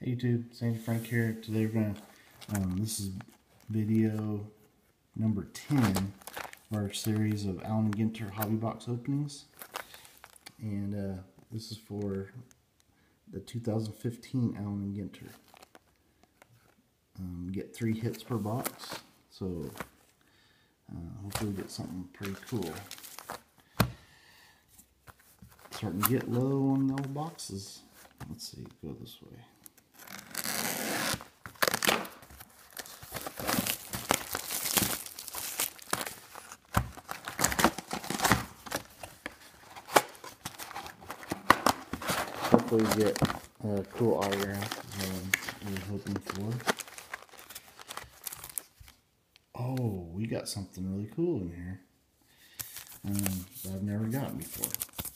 Hey YouTube, Sandy Frank here. Today we're gonna, um, this is video number 10 of our series of Allen Ginter hobby box openings. And uh, this is for the 2015 Allen Ginter. Um, get three hits per box, so uh, hopefully we get something pretty cool. Starting to get low on the old boxes. Let's see, go this way. Hopefully get a cool autograph what we're hoping for. Oh, we got something really cool in here. Um, that I've never gotten before.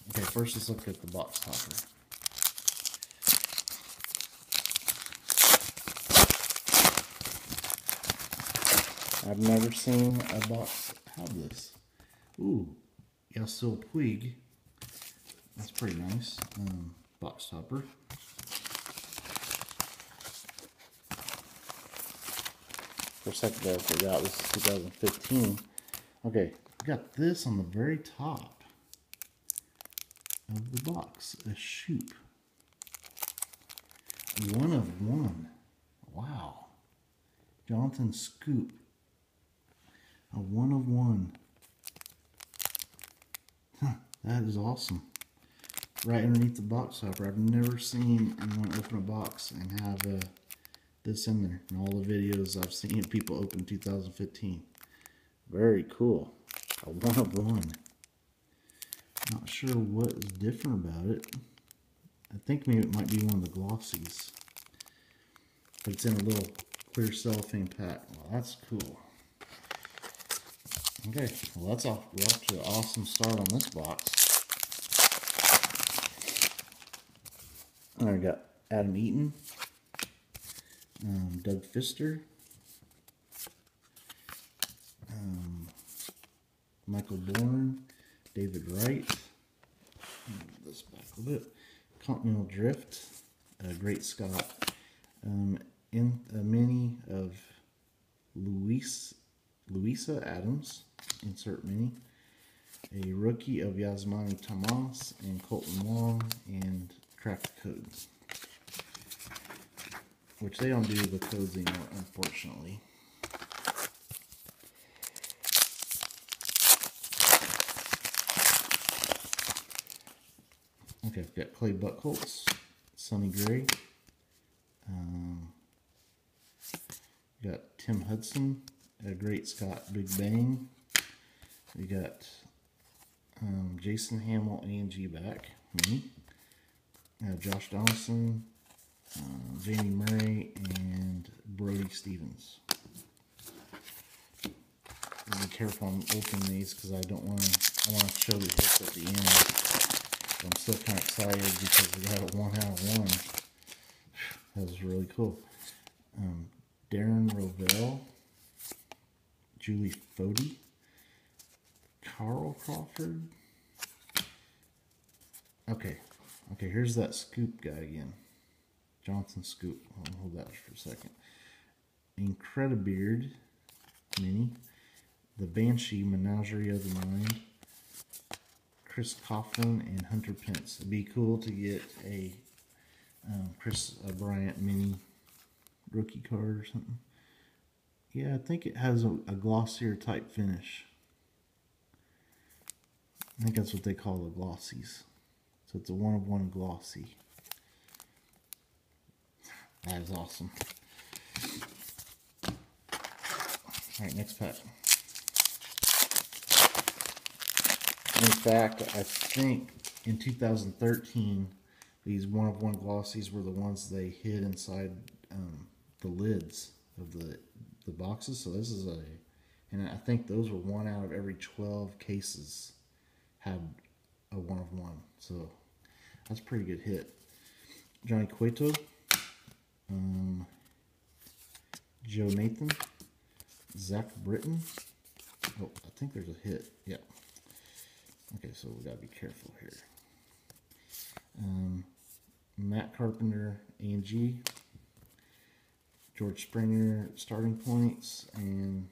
Okay, first let's look at the box topper. I've never seen a box have this. Ooh, Yasiel Puig. That's pretty nice. Um, box topper. For a second there, I forgot this is 2015. Okay, we got this on the very top of the box. A Schoop. One of one. Wow. Jonathan Schoop. A one of one. Huh, that is awesome. Right underneath the box topper. I've never seen anyone open a box and have uh, this in there. In all the videos I've seen people open 2015. Very cool. A one of one. Not sure what is different about it. I think maybe it might be one of the glossies. But it's in a little clear cellophane pack. Well, that's cool. Okay, well that's off. We're off to an awesome start on this box. I got Adam Eaton, um, Doug Fister, um, Michael Bourn, David Wright. This back a little bit. Continental Drift, uh, Great Scott, um, in a mini of Luis Louisa Adams, insert mini, a rookie of Yasmani Tomas and Kolten Wong, and crack codes. Which they don't do the codes anymore, unfortunately. Okay, I've got Clay Buchholz, Sonny Gray. Um, got Tim Hudson, a Great Scott Big Bang. We got um, Jason Hammel, A&G back, me. Uh, Josh Donaldson, uh, Jamie Murray, and Brody Stevens. Be careful I'm opening these because I don't want to. I want to show the hits at the end. I'm still kind of excited because we got a one out of one. That was really cool. Um, Darren Rovell, Julie Foudy, Carl Crawford. Okay, okay, here's that scoop guy again. Johnson Schoop. I'll hold that for a second. Incredibeard Mini. The Banshee Menagerie of the Mind. Chris Coghlan and Hunter Pence. It'd be cool to get a um, Chris uh, Bryant mini rookie card or something. Yeah, I think it has a, a, glossier type finish. I think that's what they call the glossies. So it's a one of one glossy. That is awesome. Alright, next pack. In fact, I think in 2013, these one of one glossies were the ones they hid inside um, the lids of the the boxes. So this is a, and I think those were one out of every 12 cases had a one of one. So that's a pretty good hit. Johnny Cueto, um, Joe Nathan, Zach Britton. Oh, I think there's a hit. Yeah. Okay, so we gotta be careful here. Um, Matt Carpenter, A&G, George Springer starting points and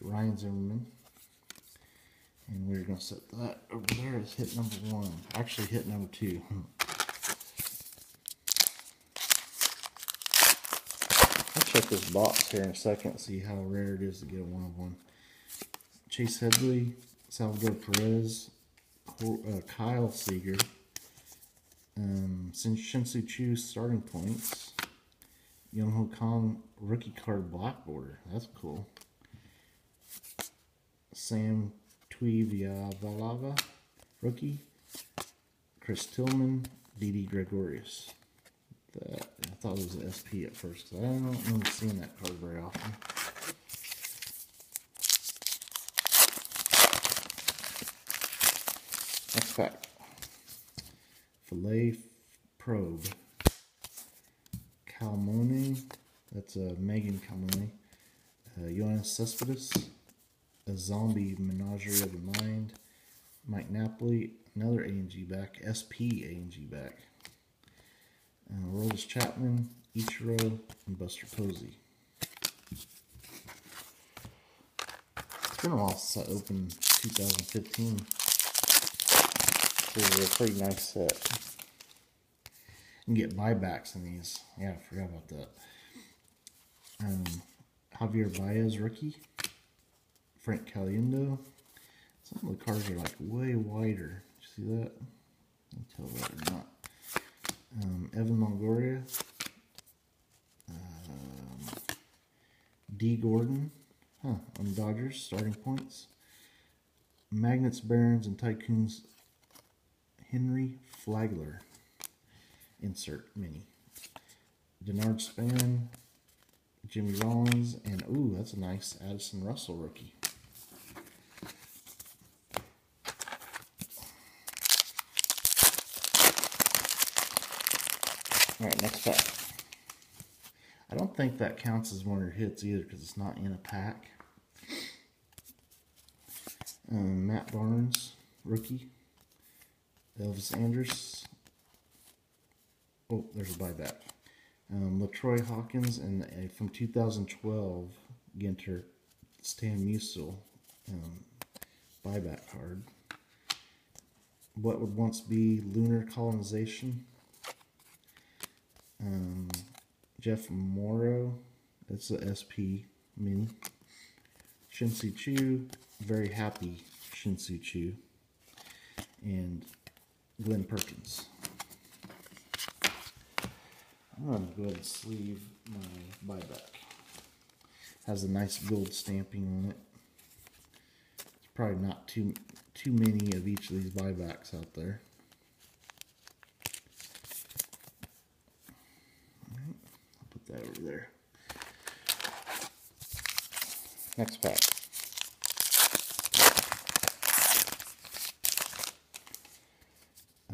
Ryan Zimmerman. And we're going to set that over there as hit number one. Actually, hit number two. I'll check this box here in a second see how rare it is to get a one of one. Chase Headley, Salvador Perez, uh, Kyle Seager, um, Shin-Soo Choo starting points, Young Ho Kang rookie card black border. That's cool. Sam Tuivailala, rookie. Chris Tillman, Didi Gregorius. That, I thought it was an SP at first I don't remember seeing that card very often. Next pack. Filet Probe. Calmone. That's uh, Megan Calmone. Uh, Yoenis Cespedes a zombie menagerie of the mind. Mike Napoli, another A&G back, SP A&G back. Uh, Chapman, Ichiro, and Buster Posey. It's been a while since I opened 2015. This is a pretty nice set. Can get buybacks in these. Yeah, I forgot about that. Um, Javier Baez rookie. Frank Caliendo. Some of the cards are like way wider. See that? You tell that or not. Um, Evan Longoria. Um, D. Gordon. Huh, on Dodgers, starting points. Magnates, Barons, and Tycoons. Henry Flagler. Insert mini. Denard Span. Jimmy Rollins. And, ooh, that's a nice Addison Russell rookie. Alright, next pack. I don't think that counts as one of your hits either because it's not in a pack. Um, Matt Barnes, rookie. Elvis Andrus. Oh, there's a buyback. Um, LaTroy Hawkins and uh, from 2012, Ginter Stan Musial um, buyback card. What would once be lunar colonization um, Jeff Morrow, that's the SP Mini. Shin-Soo Choo, very happy Shin-Soo Choo. And Glen Perkins. I'm going to go ahead and sleeve my buyback. Has a nice gold stamping on it. It's probably not too too many of each of these buybacks out there. That over there. Next pack.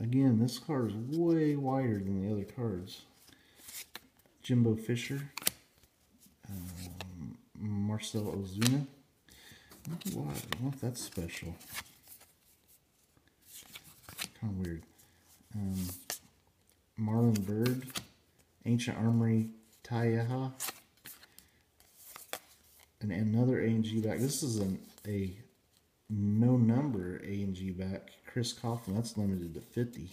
Again, this card is way wider than the other cards. Jimbo Fisher, um, Marcell Ozuna. Why? What that's special. Kind of weird. Um, Marlon Byrd, Ancient Armory Taiaha. And another A&G back. This is an, a no number A&G back. Chris Coffman, that's limited to 50.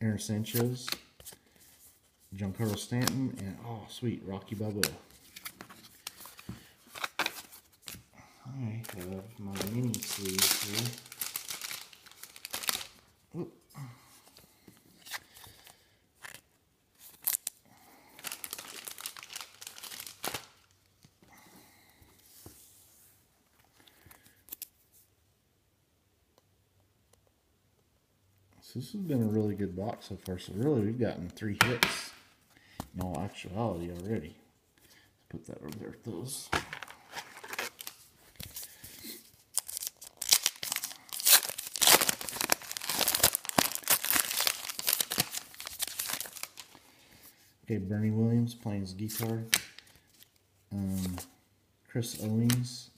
Aaron Sanchez. Giancarlo Stanton. And, oh, sweet, Rocky Balboa. I have my mini sleeves here. So this has been a really good box so far. So really, we've gotten three hits in all actuality already. Let's put that over there with those. Okay, Bernie Williams playing his guitar. Um, Chris Owings.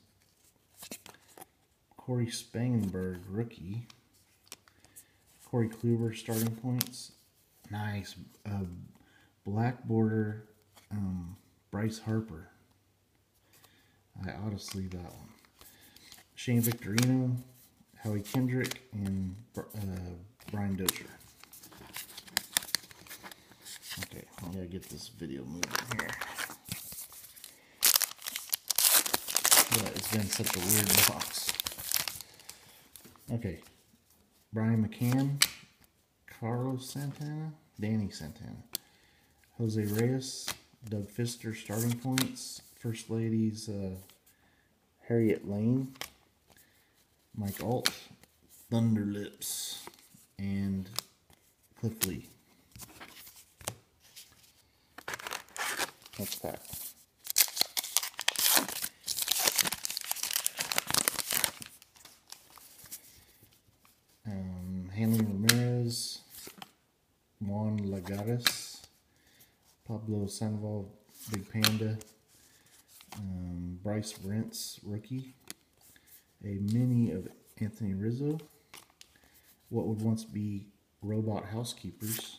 Cory Spangenberg, rookie. Corey Kluber starting points. Nice uh, black border um, Bryce Harper. I ought to sleeve that one. Shane Victorino, Howie Kendrick, and uh, Brian Dozier. Okay, I gotta get this video moving here. Yeah, it's been such a weird box. Okay, Brian McCann, Carlos Santana, Danny Santana, Jose Reyes, Doug Fister starting points, First Ladies uh, Harriet Lane, Mike Alt, Thunderlips, and Cliff Lee. That's that. Hanley Ramirez, Juan Lagares, Pablo Sandoval, Big Panda, um, Bryce Brentz rookie, a mini of Anthony Rizzo, what would once be Robot Housekeepers,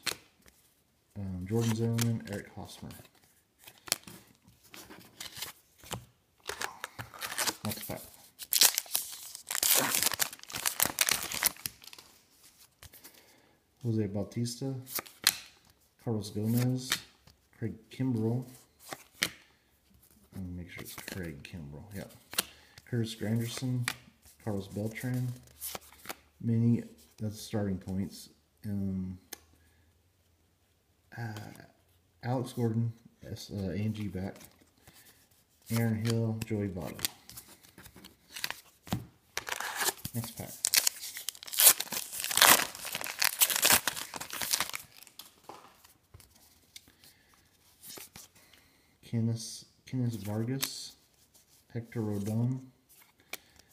um, Jordan Zimmermann, Eric Hosmer. Next pack. Jose Bautista, Carlos Gomez, Craig Kimbrel. Let me make sure it's Craig Kimbrel. Yep. Curtis Granderson, Carlos Beltran, many that's starting points. Um, uh, Alex Gordon, uh, A&G back. Aaron Hill, Joey Votto. Next pack. Kenneth, Kenneth Vargas, Hector Rondon,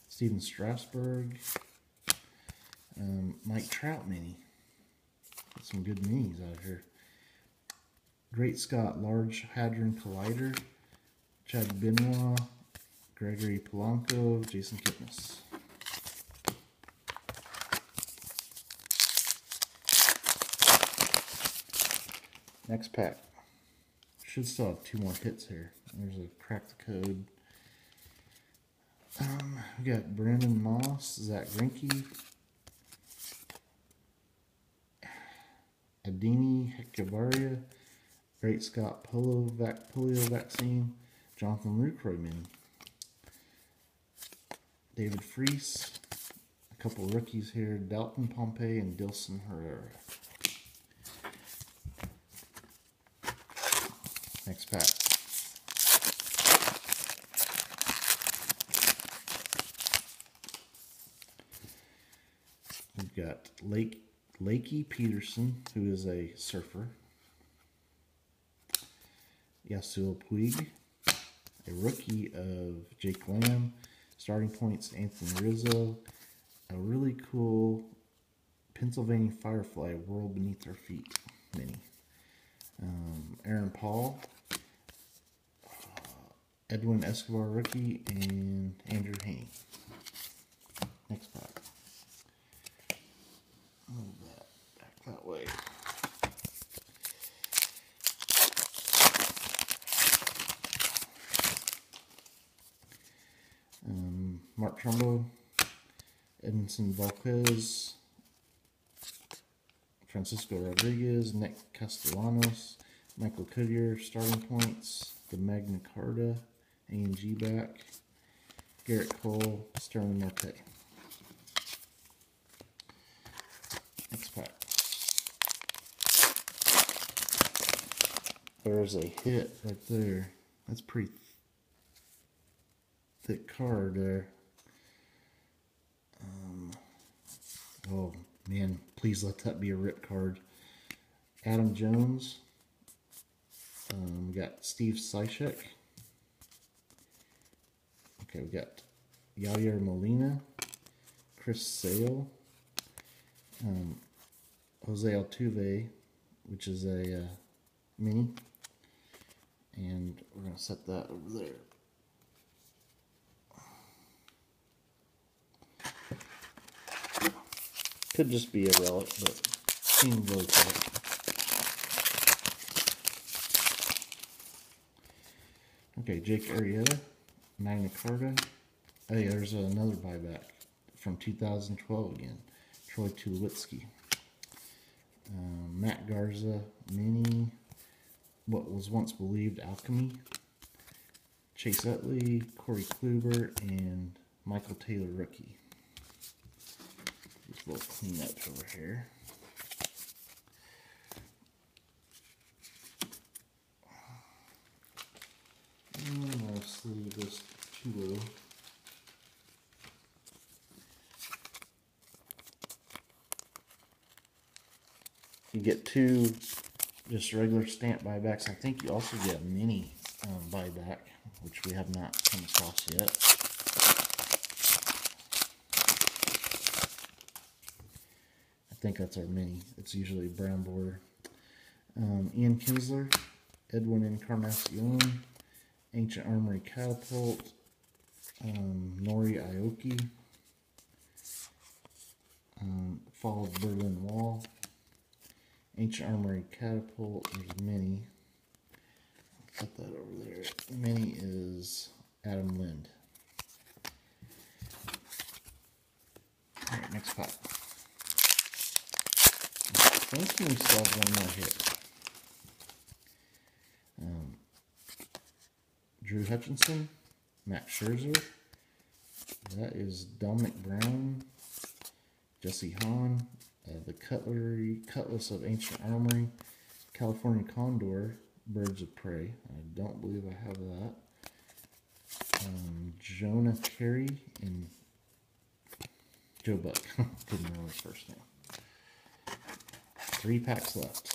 Stephen Strasburg, um, Mike Trout mini. Got some good minis out of here. Great Scott Large Hadron Collider, Chad Benoit, Gregory Polanco, Jason Kipnis. Next pack. Should still have two more hits here. There's a crack the code. Um, we got Brandon Moss, Zack Greinke, Adeiny Hechavarria, Great Scott Polo vac polio vaccine, Jonathan Lucroy mini, David Freese, a couple rookies here, Dalton Pompey and Dilson Herrera. Next pack. We've got Lake Lakey Peterson, who is a surfer. Yasuo Puig, a rookie of Jake Lamb. Starting points Anthony Rizzo. A really cool Pennsylvania Firefly World Beneath Our Feet mini. Um, Aaron Paul, Edwin Escobar rookie, and Andrew Haney. Next pack. Move that back that way. Um, Mark Trumbo, Edinson Volquez, Francisco Rodriguez, Nick Castellanos, Michael Cuddyer, starting points, the Magna Carta, A&G back, Gerrit Cole, Starling Marte. Next pack. There's a hit right there. That's pretty thick card there. Um, oh man, please let that be a rip card. Adam Jones. Um, we got Steve Cishek. Okay, we got Yadier Molina, Chris Sale, um, Jose Altuve, which is a uh, mini, and we're gonna set that over there. Could just be a relic, but seems really cool. Okay, Jake Arrieta, Magna Carta. Hey, there's another buyback from 2012 again. Troy Tulowitzki. Um, Matt Garza, Mini. What was once believed Alchemy. Chase Utley, Corey Kluber, and Michael Taylor rookie. Just a little cleanup over here. And I'll sleeve You get two just regular stamp buybacks. I think you also get a mini um, buyback, which we have not come across yet. I think that's our mini. It's usually brown border. Um, Ian Kinsler, Edwin Encarnacion, Ancient Armory Catapult, um, Nori Aoki, um, Fall of Berlin Wall, Ancient Armory Catapult, there's Mini. Put that over there. Mini is Adam Lind. Alright, next think we still one more hit. Um, Drew Hutchison, Max Scherzer. That is Domonic Brown, Jesse Hahn, uh, the Cutlery Cutlass of Ancient Armory, California Condor, Birds of Prey. I don't believe I have that. Um, Jonah Carey and Joe Buck. Couldn't remember his first name. Three packs left.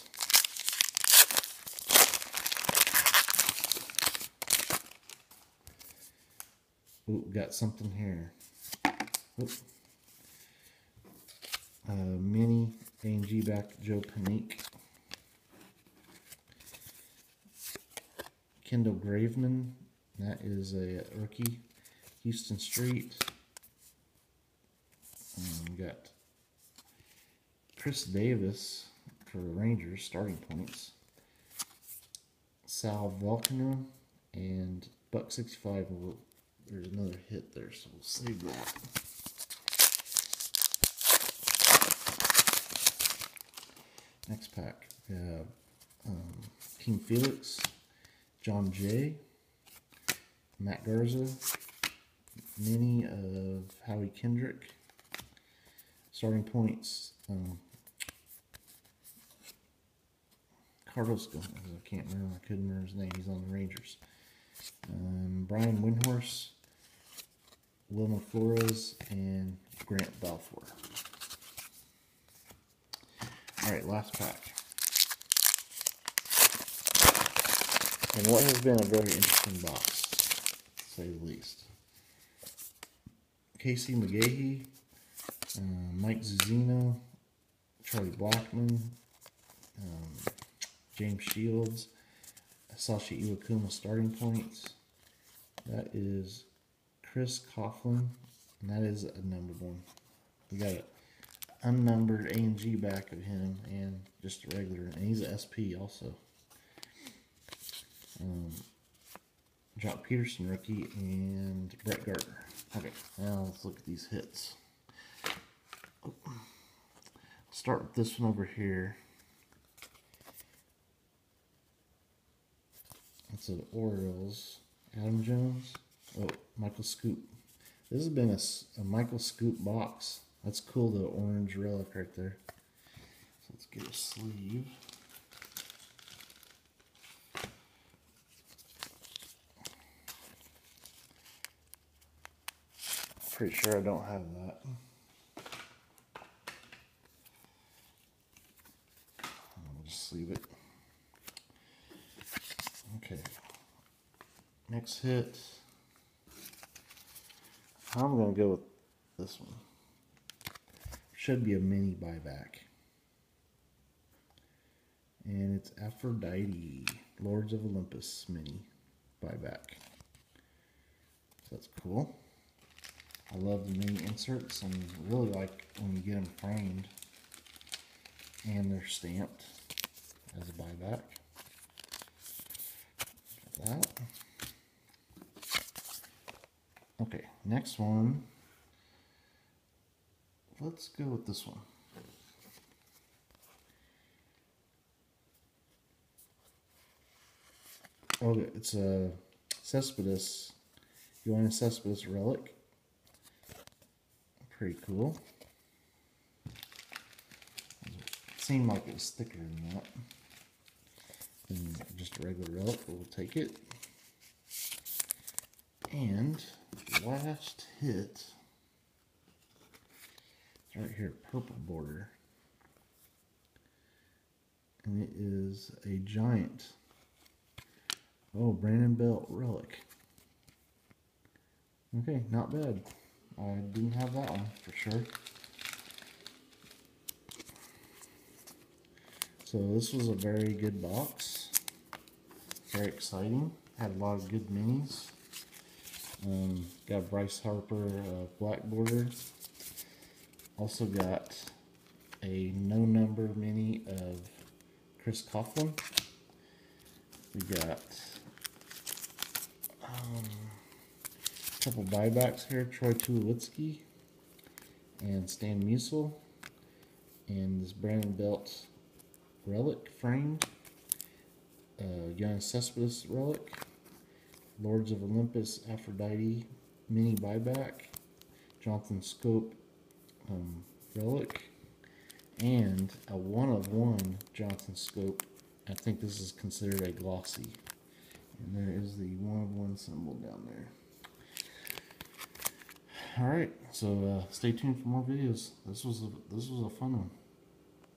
Ooh, got something here. Uh, mini A&G back Joe Panik. Kendall Graveman. That is a rookie. Huston Street. And we got Chris Davis for Rangers, starting points. Sal Volcano and Buck 65. There's another hit there, so we'll save that. Next pack, we have um, King Felix, Jon Jay, Matt Garza, mini of Howie Kendrick, starting points, um, Carlos, I can't remember, I couldn't remember his name, he's on the Rangers. Um, Brian Windhorse, Wilmer Flores, and Grant Balfour. All right, last pack. And what has been a very interesting box, to say the least. Casey McGehee, uh, Mike Zunino, Charlie Blackmon, um, James Shields, Sashi Iwakuma starting points. That is Chris Coghlan, and that is a numbered one. We got it unnumbered A&G back of him and just a regular, and he's a SP also. Um, Joc Pederson rookie and Brett Gardner. Okay, now let's look at these hits. Oh. Start with this one over here. That's an Orioles. Adam Jones. Oh, Michael Schoop. This has been a, a Michael Schoop box. That's cool, the orange relic right there. So let's get a sleeve. Pretty sure I don't have that. I'll just leave it. Okay. Next hit. I'm going to go with this one. Should be a mini buyback. And it's Aphrodite, Lords of Olympus mini buyback. So that's cool. I love the mini inserts and really like when you get them framed and they're stamped as a buyback. That. Okay, next one. Let's go with this one. Okay, it's a Cespedes, a Cespedes relic. Pretty cool. Seemed like it was thicker than that. Just a regular relic, but we'll take it. And last hit, right here, purple border. And it is a giant. Oh, Brandon Belt relic. Okay, not bad. I didn't have that one for sure. So this was a very good box. Very exciting. Had a lot of good minis. Um, got Bryce Harper uh, black border. Also got a no number mini of Chris Coghlan. We got um, a couple buybacks here. Troy Tulowitzki and Stan Musial. And this Brandon Belt relic frame. Uh, Yoenis Cespedes relic. Lords of Olympus Aphrodite mini buyback, Jonathan Schoop um, relic, and a one of one Jonathan Schoop. I think this is considered a glossy. And there is the one of one symbol down there. All right, so uh, stay tuned for more videos. This was a, this was a fun one.